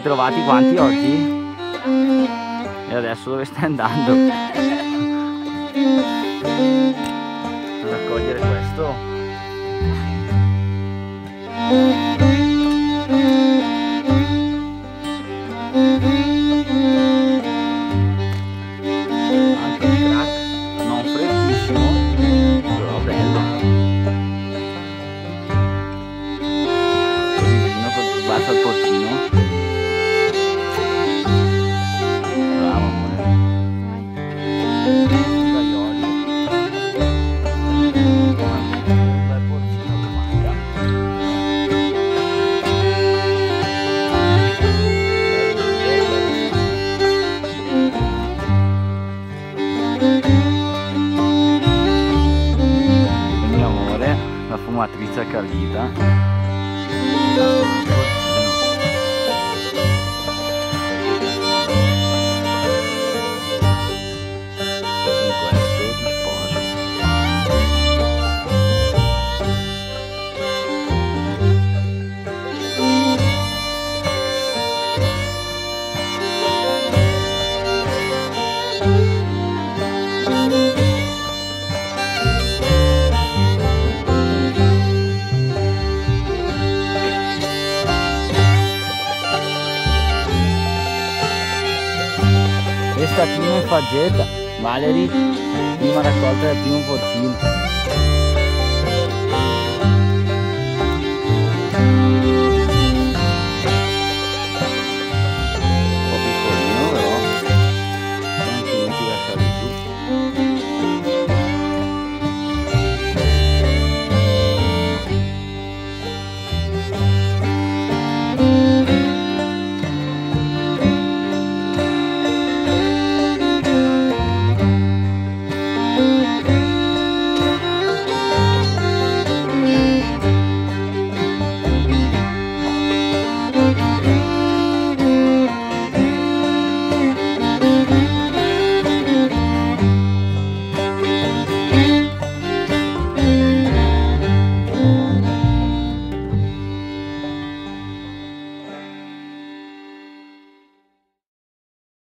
siamo trovati quanti oggi? E adesso dove stai andando? A raccogliere questo? Anche il crack, non freschissimo, però bello. Basta il portino. fumatrice accanita Questa prima faggeta, Valerie, prima raccolta del primo bottino.